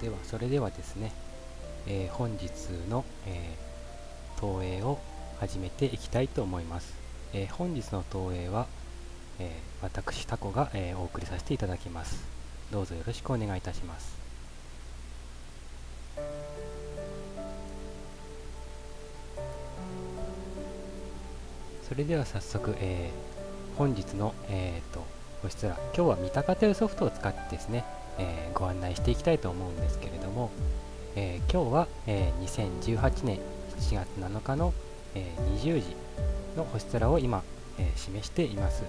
ではそれではですね、えー、本日の、えー、投影を始めていきたいと思います、えー、本日の投影は、え私タコが、えお送りさせていただきます。どうぞよろしくお願いいたします。それでは早速、え本日の、えーと、星空今日は三鷹というソフトを使ってですねえー、ご案内していきたいと思うんですけれども、えー、今日は、えー、2018年7月7日の、え20時の星空を今、え示しています、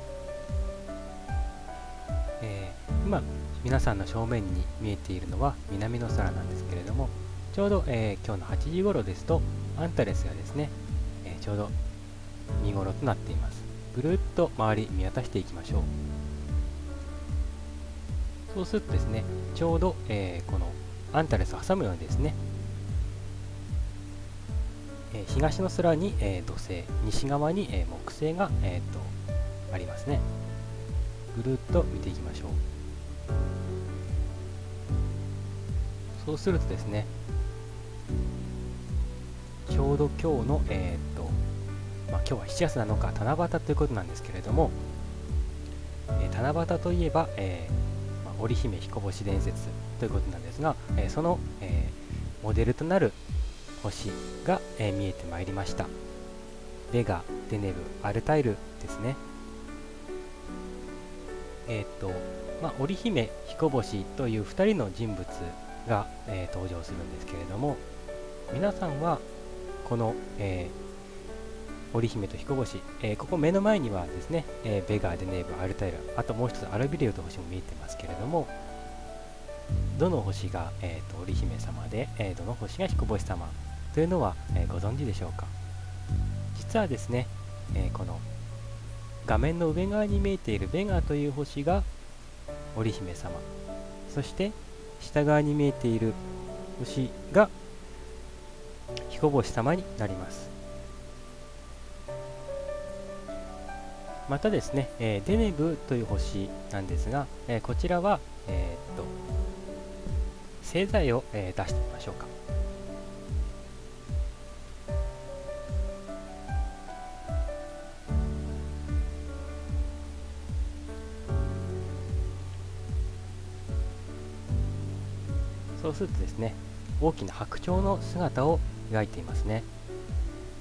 え今皆さんの正面に見えているのは南の空なんですけれどもちょうど、え今日の8時頃ですとアンタレスがですね、えちょうど見頃となっています。ぐるっと周り見渡していきましょう。そうするとですねちょうど、えー、このアンタレスを挟むようにですね、えー、東の空に、えー、土星西側に、え木星が、えーと、ありますね。ぐるっと見ていきましょう。そうするとですねちょうど今日の、えーとまあ、今日は7月7日七夕ということなんですけれども、えー、七夕といえば、えー織姫彦星伝説ということなんですが、えその、えモデルとなる星が、え見えてまいりました。ベガ、デネブ、アルタイルですね。えっ、とまあ、織姫彦星という2人の人物が、えー、登場するんですけれども皆さんはこの、えー織姫と彦星、えー、ここ目の前にはですね、えー、ベガー、デネーブ、アルタイラ、あともう一つアルビレオと星も見えてますけれども、どの星が、えーと、織姫様で、えー、どの星が彦星様。というのは、えご存知でしょうか。実はですね、えこの画面の上側に見えているベガーという星が織姫様。そして下側に見えている星が彦星様になります。またですね、えー、デネブという星なんですが、えー、こちらは、えー、っと製剤を、えー、出してみましょうか。そうするとですね、大きな白鳥の姿を描いていますね。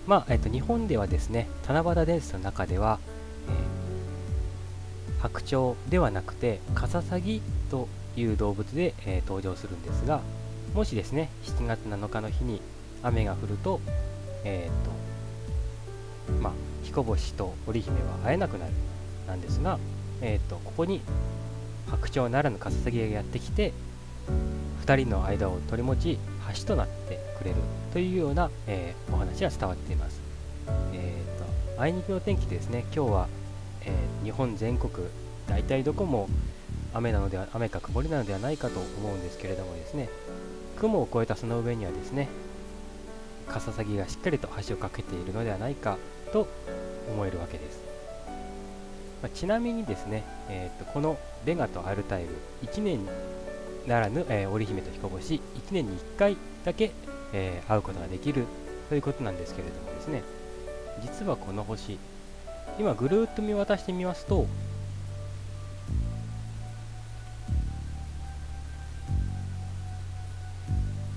まあ、えっと、日本ではですね、七夕伝説の中では、白鳥ではなくてカササギという動物で、えー、登場するんですがもしですね7月7日の日に雨が降るとえっ、ー、とまあ彦星と織姫は会えなくなるなんですが、えーと、ここに白鳥ならぬカササギがやってきて2人の間を取り持ち橋となってくれるというような、えー、お話が伝わっています。えーと、あいにくの天気ですね今日はえー、日本全国大体どこも雨なのでは雨か曇りなのではないかと思うんですけれどもですね雲を越えたその上にはですねカササギがしっかりと橋を架けているのではないかと思えるわけです、まあ、ちなみにですね、えーと、このベガとアルタイル1年ならぬ、えー、織姫と彦星1年に1回だけ、えー、会うことができるということなんですけれどもですね実はこの星今ぐるっと見渡してみますと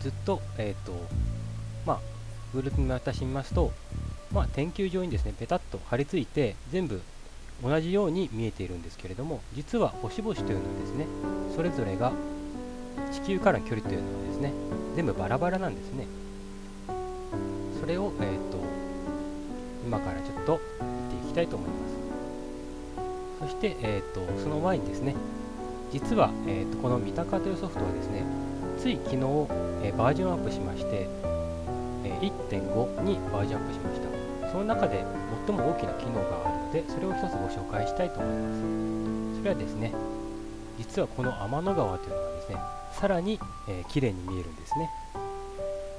ずっとえっ、ー、とまあぐるっと見渡してみますとまあ天球上にですねペタッと張り付いて全部同じように見えているんですけれども実は星々というのはですねそれぞれが地球からの距離というのはですね全部バラバラなんですね。それを、えーと今からちょっときたいと思います。そして、えーと、その前にですね実は、えーと、この三鷹というソフトはですねつい昨日、えー、バージョンアップしまして、えー、1.5にバージョンアップしました。その中で最も大きな機能があるのでそれを一つご紹介したいと思います。それはですね実はこの天の川というのはですねさらに、えー、綺麗に見えるんですね。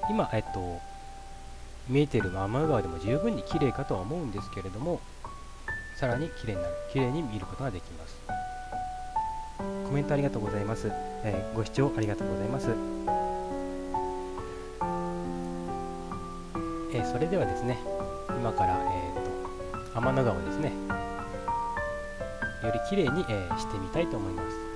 今、えっと、見えている天の川でも十分に綺麗かとは思うんですけれどもさらに綺麗になる綺麗に見ることができます。コメントありがとうございます、えー、ご視聴ありがとうございます、えー、それではですね今から、えーと、天の川ですねより綺麗に、えー、してみたいと思います。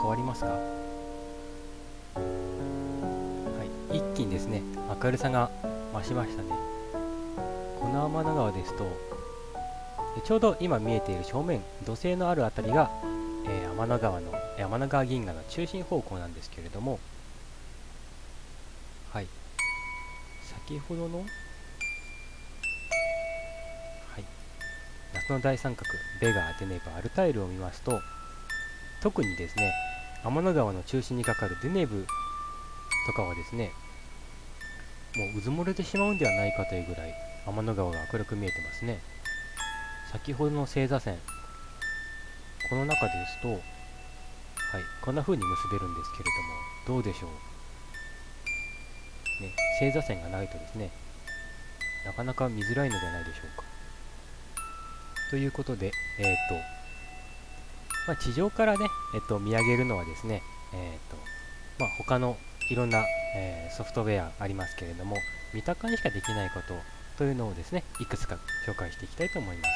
変わりますか？はい一気にですね明るさが増しましたね。この天の川ですとちょうど今見えている正面土星のある辺りが、えー、天の川の天の川銀河の中心方向なんですけれどもはい。先ほどのはい。夏の大三角ベガデネブアルタイルを見ますと特にですね天の川の中心にかかるデネブとかはですねもう渦漏れてしまうんではないかというぐらい天の川が明るく見えてますね。先ほどの星座線この中ですとはいこんな風に結べるんですけれどもどうでしょう。ね星座線がないとですねなかなか見づらいのではないでしょうか。ということでえっ、ー、とまあ、地上からね、えっと、見上げるのはですね、えっとまあ、他のいろんな、えー、ソフトウェアありますけれども見た感じしかできないことというのをですねいくつか紹介していきたいと思います、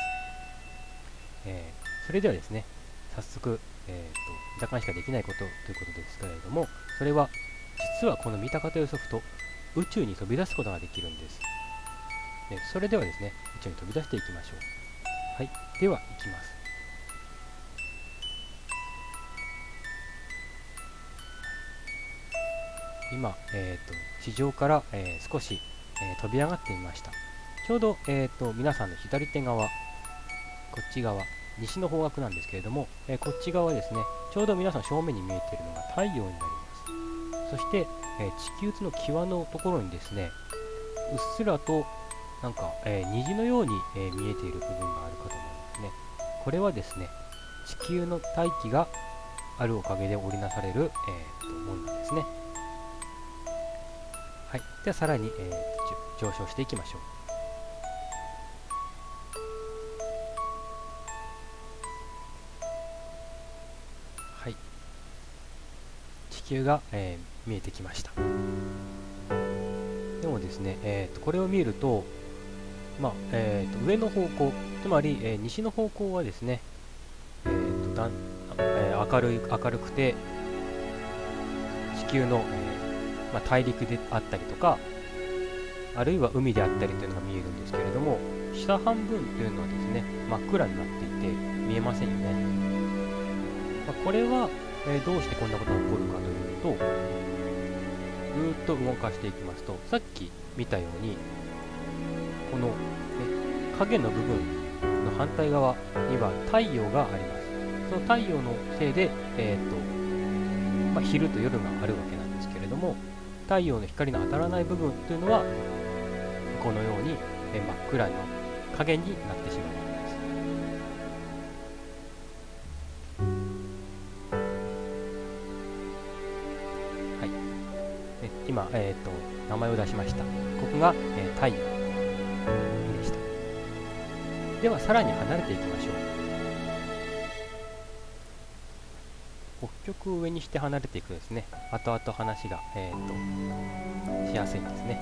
えー、それではですね早速、えーと、見た感じしかできないことということですけれどもそれは実はこの見たかというソフト宇宙に飛び出すことができるんです。でそれではですね宇宙に飛び出していきましょう。はいでは行きます。今、えーと、地上から、えー、少し、えー、飛び上がってみました。ちょうど、えーと、皆さんの左手側こっち側西の方角なんですけれども、えー、こっち側ですねちょうど皆さん正面に見えているのが太陽になります。そして、え地球の際のところにですねうっすらとなんか、え虹のように、え見えている部分があるかと思いますね。これはですね地球の大気があるおかげで織りなされる、えー、とものなんですね。はい、ではさらに、えー、上昇していきましょう。はい、地球が、えー、見えてきました。でもですね、えーと、これを見ると、まあえーと、上の方向、つまり、えー、西の方向はですね、えーとだんえー、明るい明るくて地球の、えーまあ、大陸であったりとかあるいは海であったりというのが見えるんですけれども下半分というのはですね真っ暗になっていて見えませんよね、まあ、これは、えー、どうしてこんなことが起こるかというとぐーっと動かしていきますとさっき見たようにこの、ね、影の部分の反対側には太陽があります。その太陽のせいで、えーとまあ、昼と夜があるわけなんですけれども太陽の光の当たらない部分というのはこのように真っ暗の影になってしまうんです。はい、今、えーと、名前を出しました。ここが、えー、太陽でした。ではさらに離れていきましょう。極上にして離れていくとですね。後々話が、えーと、しやすいんですね。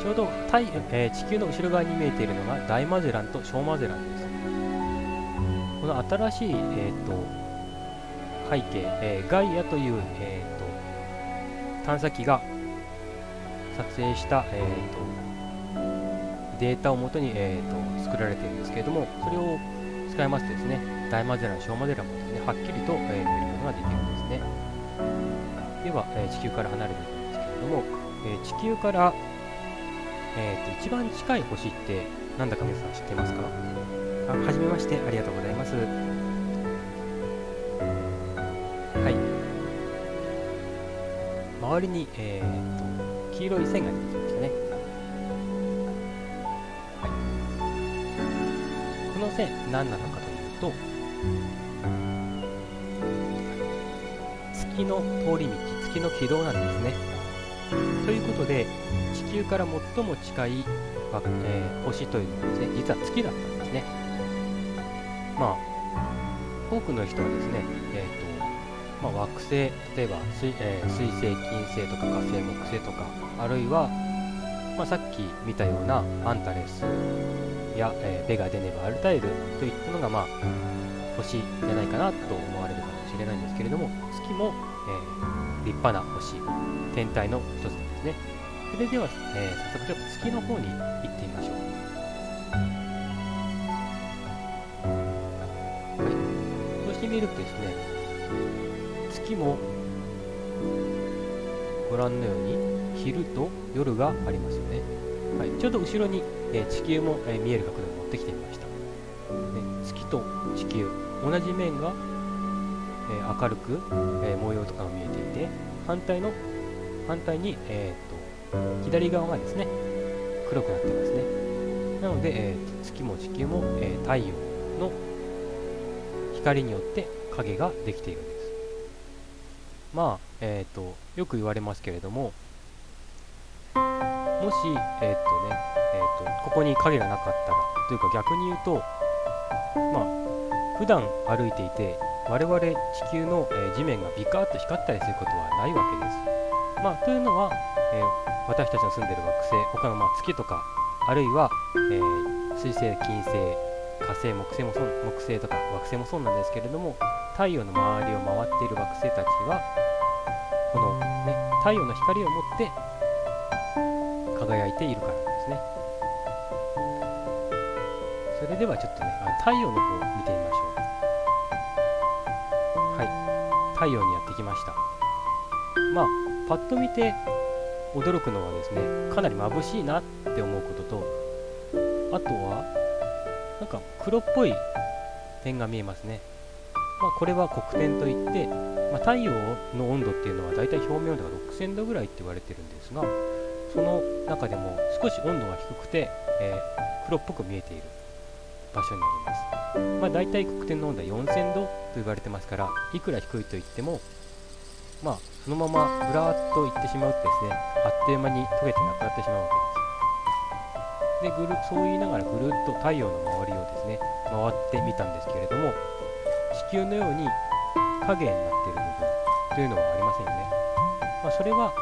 ちょうど太、えー、地球の後ろ側に見えているのが大マゼランと小マゼランです。この新しい、えーと、背景、えー、ガイアという、えーと、探査機が撮影した、えー、とデータをもとに、えー、と作られているんですけれどもそれを使いますとですね大マゼラン小マゼランもはっきりと、えー、見ることができるんですね。では、えー、地球から離れていくんですけれども、えー、地球から、えーと、一番近い星ってなんだか皆さん知ってますか？あはじめまして、ありがとうございます。はい。周りに、えーと、黄色い線が出てきましこの線、何なのかというと、月の通り道、月の軌道なんですね。ということで地球から最も近い、えー、星というのはですね実は月だったんですねまあ多くの人はですね、えーとまあ、惑星例えば水,、えー、水星金星とか火星木星とかあるいは、まあ、さっき見たようなアンタレスや、えー、ベガ・デネバ・アルタイルといったのが、まあ、星じゃないかなと思われるかもしれないんですけれども月も、えー、立派な星天体の一つなんですね。それでは、えー、早速ちょっと月の方に行ってみましょう。はい。そうしてみるとですね月もご覧のように昼と夜がありますよね、ちょうど後ろに、え、地球も、え、見える角度に持ってきてみました、ね、月と地球同じ面が、え、明るく、え模様とかが見えていて反対の反対に、えーと、左側がですね黒くなってますね。なので、えー、月も地球も、え太陽の光によって影ができているんです。まあえっ、とよく言われますけれども、もしえっとね、えっ、と、ここに影がなかったら、というか逆に言うと、まあ、普段歩いていて、我々地球の、え地面がビカッと光ったりすることはないわけです。まあ、というのは、え私たちの住んでいる惑星、他のまあ月とか、あるいは、え水星、金星、火星、木星もそう木星とか惑星もそうなんですけれども、太陽の周りを回っている惑星たちは、この、ね、太陽の光を持って輝いているからですね。それではちょっとねあ太陽の方を見てみましょう。はい。太陽にやってきました。まあパッと見て驚くのはですねかなり眩しいなって思うこととあとはなんか黒っぽい点が見えますね。まあ、これは黒点といって、まあ、太陽の温度っていうのはだいたい表面温度が6000度ぐらいって言われてるんですがその中でも少し温度が低くて、えー、黒っぽく見えている場所になります。まあ、大体黒点の温度は4000度と言われてますから、いくら低いと言っても、まあ、そのままぶらーっといってしまうとですね、あっという間に溶けてなくなってしまうわけです。で、ぐるそう言いながらぐるっと太陽の周りをですね、回ってみたんですけれども、地球のように影になっている部分というのはありませんよね。まあ、それは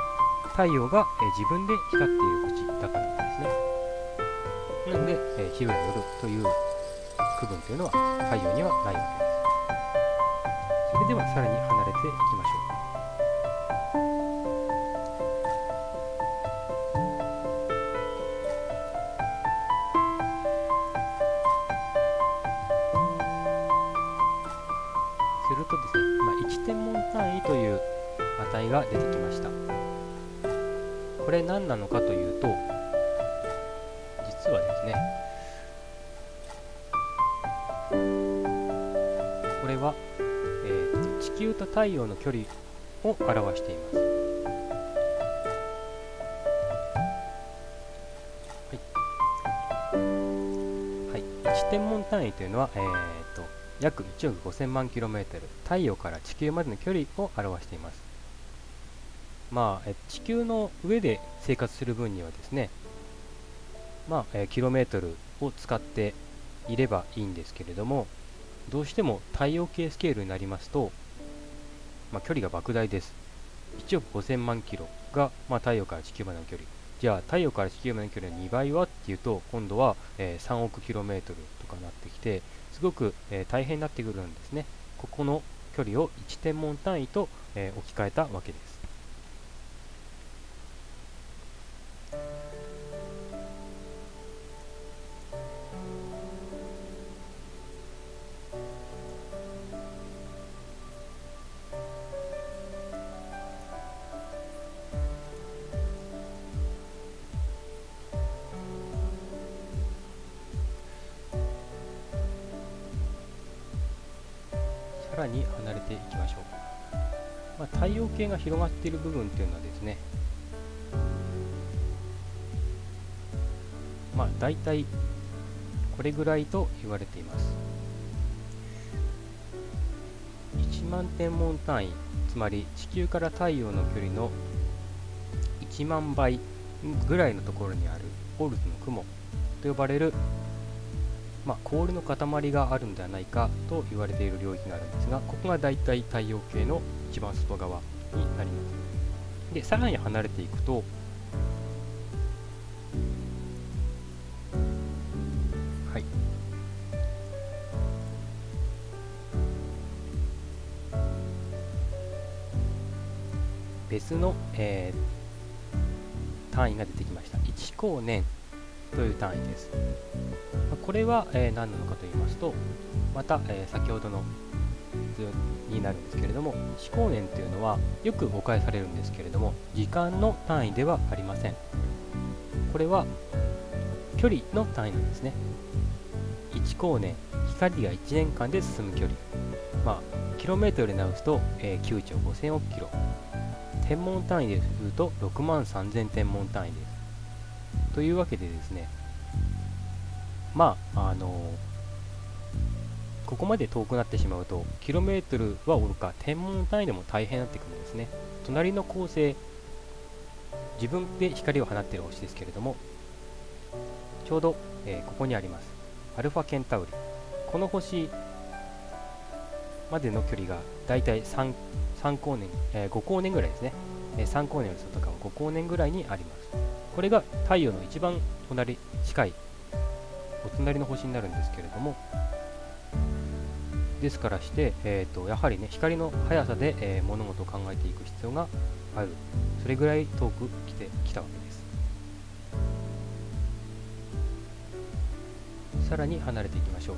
太陽が、え自分で光っている星だからなんですね。なので、え昼や夜という区分というのは太陽にはないわけです。それではさらに離れていきましょう。何なのかというと実はですねこれは、えー、地球と太陽の距離を表しています。はい、1天文単位というのは、えーと、と約1億5000万 km 太陽から地球までの距離を表しています。まあ、地球の上で生活する分にはですね、まあ、えキロメートルを使っていればいいんですけれども、どうしても太陽系スケールになりますと、まあ、距離が莫大です。1億5000万キロが、まあ、太陽から地球までの距離。じゃあ太陽から地球までの距離の2倍はっていうと、今度は、えー、3億キロメートルとかなってきて、すごく、えー、大変になってくるんですね。ここの距離を1天文単位と、えー、置き換えたわけです。太陽系が広がっている部分っていうのはですねまあ大体これぐらいと言われています。1万天文単位つまり地球から太陽の距離の1万倍ぐらいのところにあるオルトの雲と呼ばれる、まあ、氷の塊があるんではないかと言われている領域があるんですがここが大体太陽系の一番外側になります。でさらに離れていくとはい。別の、えー、単位が出てきました。1光年という単位です。これは、えー、何なのかと言いますと、また、えー、先ほどのになるんですけれども、思考年というのはよく誤解されるんですけれども、時間の単位ではありません。これは距離の単位なんですね。1光年、光が1年間で進む距離。まあ、キロメートルで直すと、えー、9兆5000億キロ。天文単位で言うと6万3000天文単位です。というわけでですね、まあ、あのここまで遠くなってしまうと、キロメートルはおろか、天文単位でも大変になってくるんですね。隣の恒星、自分で光を放っている星ですけれども、ちょうど、えー、ここにあります。アルファケンタウリ。この星までの距離がだいたい 3, 光年、えー、5光年ぐらいですね。えー、3光年より外側5光年ぐらいにあります。これが太陽の一番隣近いお隣の星になるんですけれどもですからして、えーと、やはりね光の速さで、えー、物事を考えていく必要がある。それぐらい遠く来てきたわけです。さらに離れていきましょう。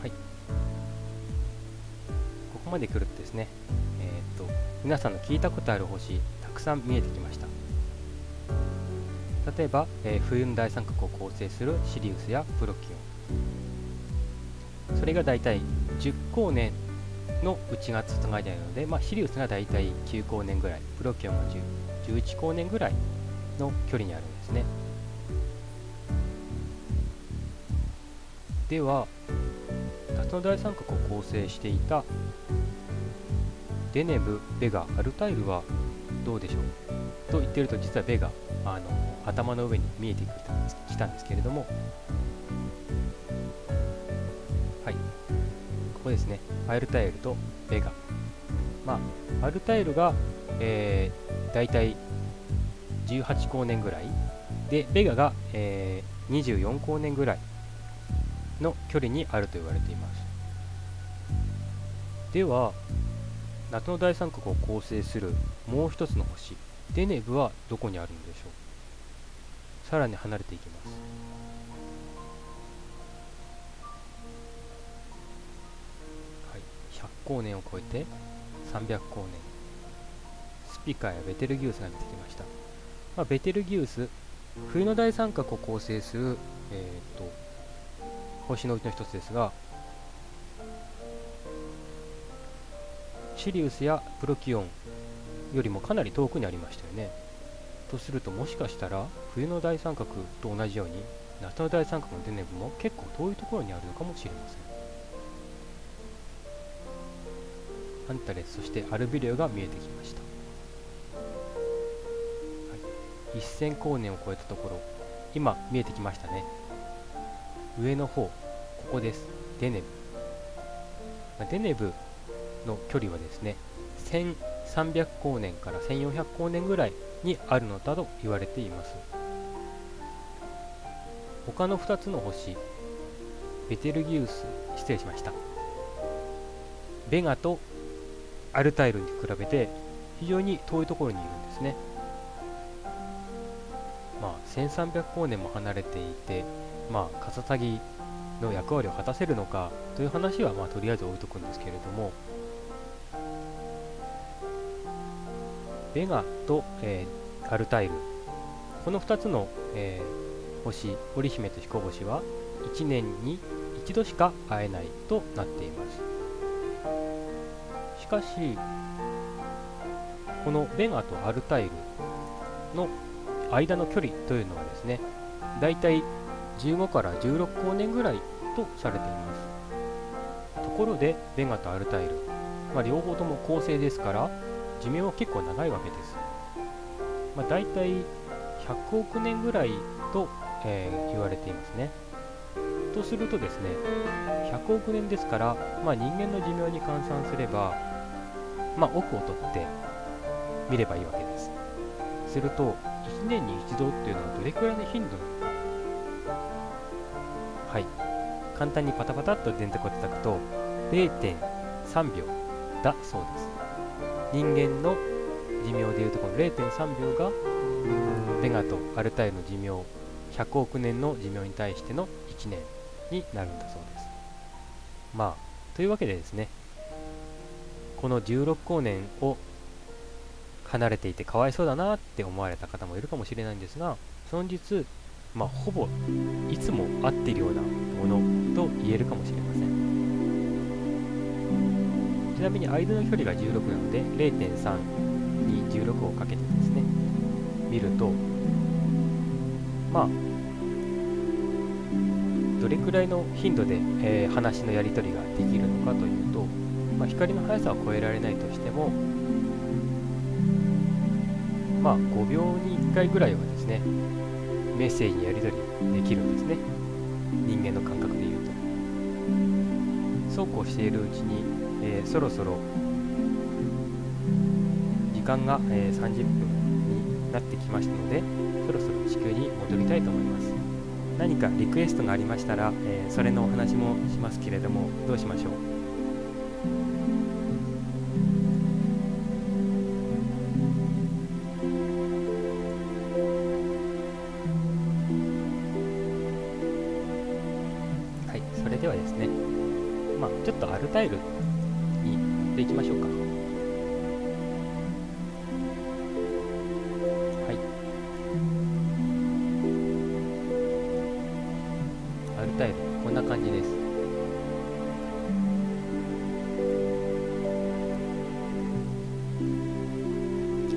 はい。ここまで来るとですね、えー、っと皆さんの聞いたことある星たくさん見えてきました。例えば、えー、冬の大三角を構成するシリウスやプロキオン。それがだいたい10光年の内がつながいであるので、まあ、シリウスがだいたい9光年ぐらいプロキオンが10 11光年ぐらいの距離にあるんですね。では夏の大三角を構成していたデネブ、ベガ、アルタイルはどうでしょう？と言ってると実はベガあの頭の上に見えてきたんですけれどもはい。ここですね。アルタイルとベガ。まあアルタイルが、えー、大体18光年ぐらいでベガが、えー、24光年ぐらいの距離にあると言われています。では夏の大三角を構成するもう一つの星デネブはどこにあるのでしょうさらに離れていきます。はい。100光年を超えて300光年。スピカやベテルギウスが出てきました、まあ、ベテルギウス冬の大三角を構成する、えーと星のうちの一つですがシリウスやプロキオンよりもかなり遠くにありましたよね。とするともしかしたら冬の大三角と同じように夏の大三角のデネブも結構遠いところにあるのかもしれません。アンタレスそしてアルビレオが見えてきました。はい、1000光年を超えたところ今見えてきましたね。上の方ここです。デネブ。まあデネブの距離はですね1300光年から1400光年ぐらいにあるのだと言われています。他の2つの星ベテルギウス失礼しました。ベガとアルタイルに比べて非常に遠いところにいるんですね。まあ1300光年も離れていてまあカササギの役割を果たせるのかという話はまあとりあえず置いとくんですけれどもベガと、えー、アルタイル。この2つの、えー、星織姫と彦星は1年に1度しか会えないとなっています。しかしこのベガとアルタイルの間の距離というのはですねだいたい15から16光年ぐらいとされています。ところでベガとアルタイル、まあ、両方とも構成ですから寿命は結構長いわけです、まあ、大体100億年ぐらいと、えー、言われていますね。とするとですね100億年ですから、まあ、人間の寿命に換算すれば、まあ、億を取って見ればいいわけです。すると1年に一度っていうのはどれくらいの頻度？なのかはい。簡単にパタパタっと電卓を叩くと0.3秒だそうです。人間の寿命でいうとこの0.3秒がベガとアルタイの寿命100億年の寿命に対しての1年になるんだそうです。まあというわけでですねこの16光年を離れていてかわいそうだなって思われた方もいるかもしれないんですがその実まあ、ほぼいつも合っているようなものと言えるかもしれません。ちなみに間の距離が16なので0.3に16をかけてですね見るとまあどれくらいの頻度で、えー、話のやり取りができるのかというと、まあ、光の速さは超えられないとしてもまあ5秒に1回ぐらいはですねメッセージやり取りできるんですね。人間の感覚で言うと。そうこうしているうちに、えー、そろそろ時間が、えー、30分になってきましたのでそろそろ地球に戻りたいと思います。何かリクエストがありましたら、えー、それのお話もしますけれどもどうしましょう？タイルに持っていきましょうか。はい。アルタイルこんな感じです。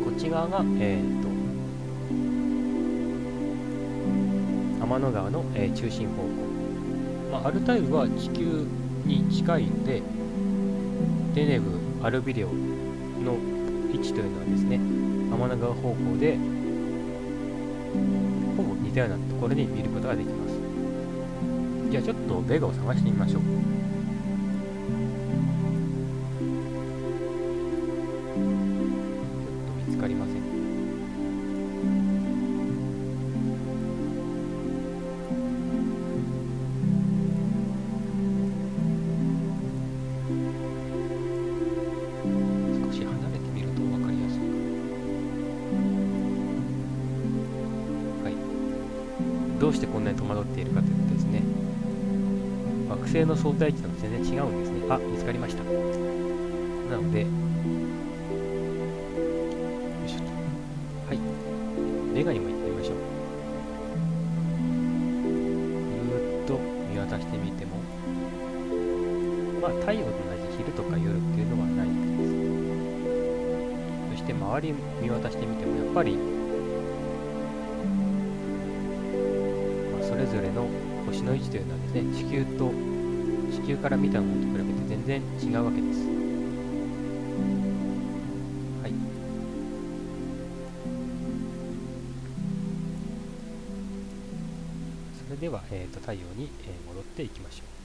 こっち側がえー、っと天の川の、えー、中心方向、まあ、アルタイルは地球に近いのでデネブ・アルビレオの位置というのはですね天の川方向でほぼ似たようなところに見ることができます。じゃあちょっとベガを探してみましょう。星の相対値と全然違うんですね。あ見つかりました。なのでよいしょと。はい。ベガにも行ってみましょう。ぐーっと見渡してみても。まあ太陽と同じ昼とか夜っていうのはないわけです。そして周り見渡してみてもやっぱりそれぞれの星の位置というのはですね地球と地球から見たものと比べて全然違うわけです。はい。それでは、えーと、太陽に、え、戻っていきましょう。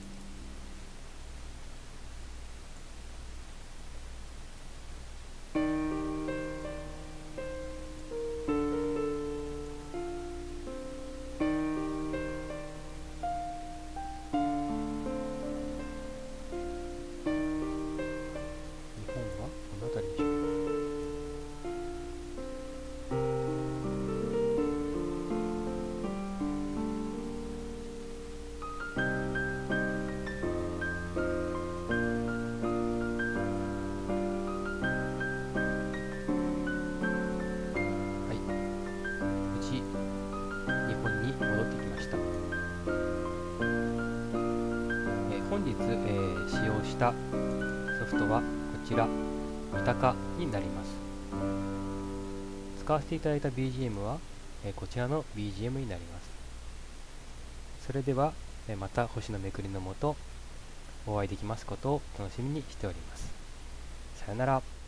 したソフトはこちら三鷹になります。使わせていただいた BGM は、えこちらの BGM になります。それでは、えまた星のめくりのもとお会いできますことを楽しみにしております。さよなら。